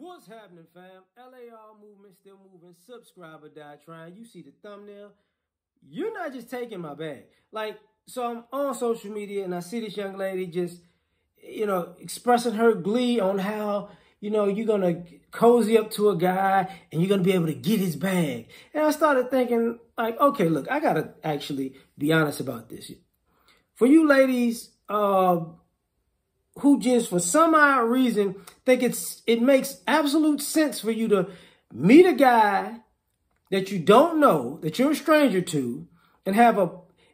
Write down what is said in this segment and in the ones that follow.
What's happening, fam? LAR movement still moving. Subscriber die trying. You see the thumbnail. You're not just taking my bag. Like, so I'm on social media and I see this young lady just, you know, expressing her glee on how, you know, you're going to cozy up to a guy and you're going to be able to get his bag. And I started thinking, like, okay, look, I got to actually be honest about this. For you ladies, uh, who just for some odd reason think it's it makes absolute sense for you to meet a guy that you don't know, that you're a stranger to, and have a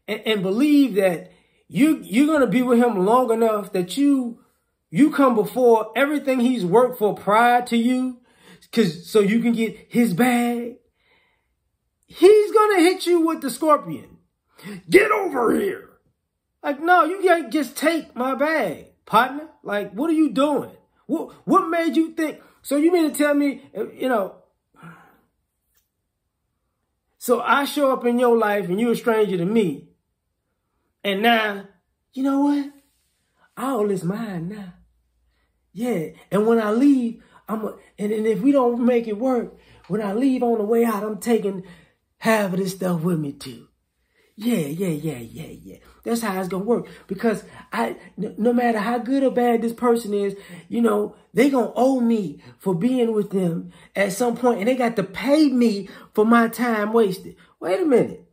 and, and believe that you you're gonna be with him long enough that you you come before everything he's worked for prior to you, cause so you can get his bag. He's gonna hit you with the scorpion. Get over here. Like, no, you can't just take my bag partner? Like, what are you doing? What what made you think? So you mean to tell me, you know? So I show up in your life and you're a stranger to me, and now, you know what? All is mine now. Yeah, and when I leave, I'm a, and, and if we don't make it work, when I leave on the way out, I'm taking half of this stuff with me too. Yeah, yeah, yeah, yeah, yeah. That's how it's gonna work. Because I, no matter how good or bad this person is, you know, they gonna owe me for being with them at some point, and they got to pay me for my time wasted. Wait a minute.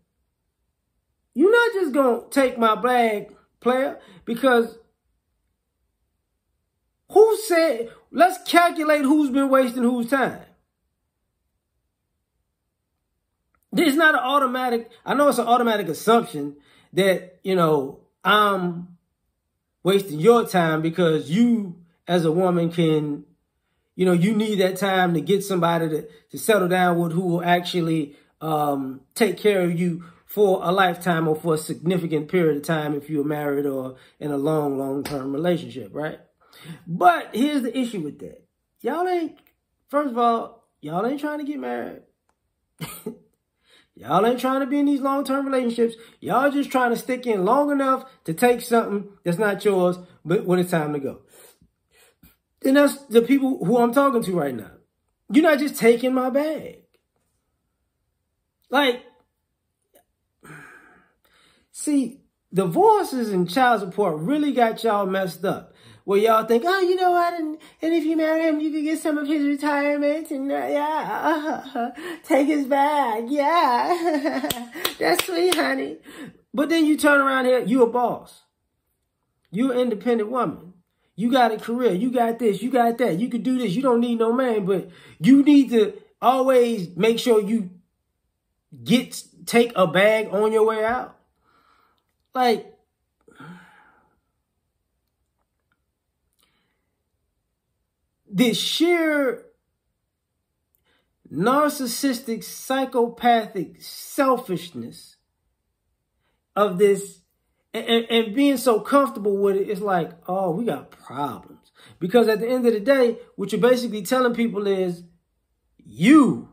You're not just gonna take my bag, player, because who said? Let's calculate who's been wasting whose time. It's not an automatic, I know it's an automatic assumption that, you know, I'm wasting your time because you as a woman can, you know, you need that time to get somebody to, to settle down with who will actually um, take care of you for a lifetime or for a significant period of time if you're married or in a long, long-term relationship, right? But here's the issue with that. Y'all ain't, first of all, y'all ain't trying to get married. Y'all ain't trying to be in these long-term relationships. Y'all just trying to stick in long enough to take something that's not yours, but when it's time to go. And that's the people who I'm talking to right now. You're not just taking my bag. Like, see, divorces and child support really got y'all messed up where y'all think, oh, you know what, and, and if you marry him, you could get some of his retirement, and uh, yeah, take his bag, yeah, that's sweet, honey. But then you turn around here, you a boss. You an independent woman. You got a career. You got this. You got that. You could do this. You don't need no man, but you need to always make sure you get take a bag on your way out. Like the sheer narcissistic, psychopathic selfishness of this and, and, being so comfortable with it, it's like, oh, we got problems. Because at the end of the day, what you're basically telling people is you,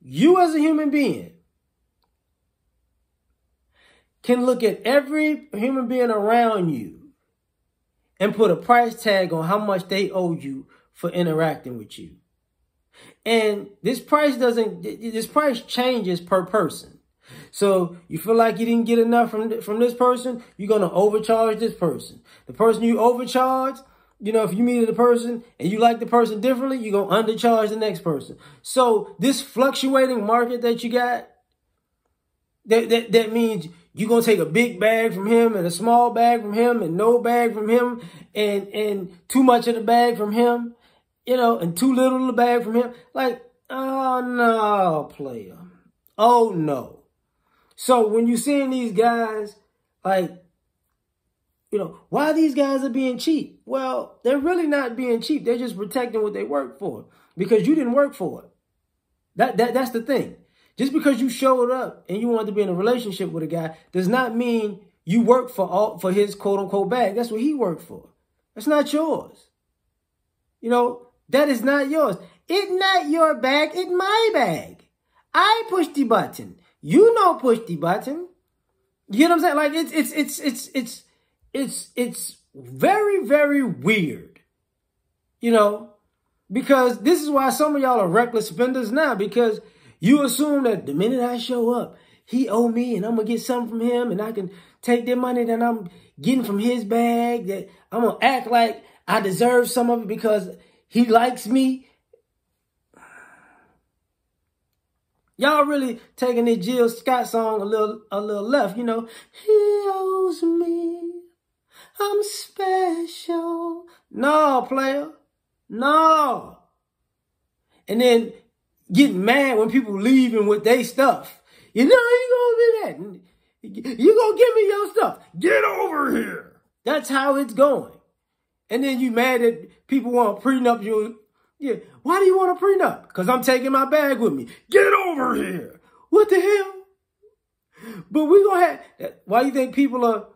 you as a human being, can look at every human being around you and put a price tag on how much they owe you for interacting with you. And this price doesn't, this price changes per person. So you feel like you didn't get enough from, from this person, you're going to overcharge this person. The person you overcharge, you know, if you meet a person and you like the person differently, you're going to undercharge the next person. So this fluctuating market that you got, that, that, that means you're going to take a big bag from him and a small bag from him and no bag from him and, and too much of the bag from him you know, and too little in the bag from him. Like, oh no, player. Oh no. So when you're seeing these guys, like, you know, why these guys are being cheap? Well, they're really not being cheap. They're just protecting what they work for because you didn't work for it. That, that That's the thing. Just because you showed up and you wanted to be in a relationship with a guy does not mean you work for all for his quote unquote bag. That's what he worked for. That's not yours. You know, that is not yours. It's not your bag, it's my bag. I push the button. You know push the button. You know what I'm saying? Like it's it's it's it's it's it's it's very, very weird. You know, Because this is why some of y'all are reckless spenders now because you assume that the minute I show up, he owe me and I'm to get something from him and I can take the money that I'm getting from his bag that I'm to act like I deserve some of it because he likes me. Y'all really taking the Jill Scott song a little a little left, you know. He owes me. I'm special. No, player. No. And then getting mad when people leaving with their stuff. You know you gonna be that. You gonna give me your stuff. Get over here. That's how it's going. And then you mad that people want to prenup you. Yeah. Why do you want a prenup? Because I'm taking my bag with me. Get over here. What the hell? But we gonna have, why you think people are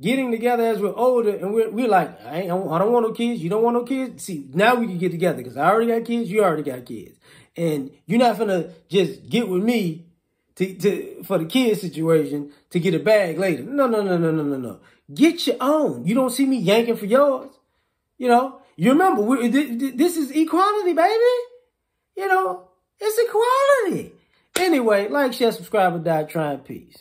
getting together as we're older and we're, we're like, I, I don't want no kids. You don't want no kids. See, now we can get together because I already got kids. You already got kids. And you're not gonna just get with me to, to, for the kid situation to get a bag later. No, no, no, no, no, no, no. Get your own. You don't see me yanking for yours. You know, you remember, we, this is equality, baby. You know, it's equality. Anyway, like, share, subscribe, and die trying peace.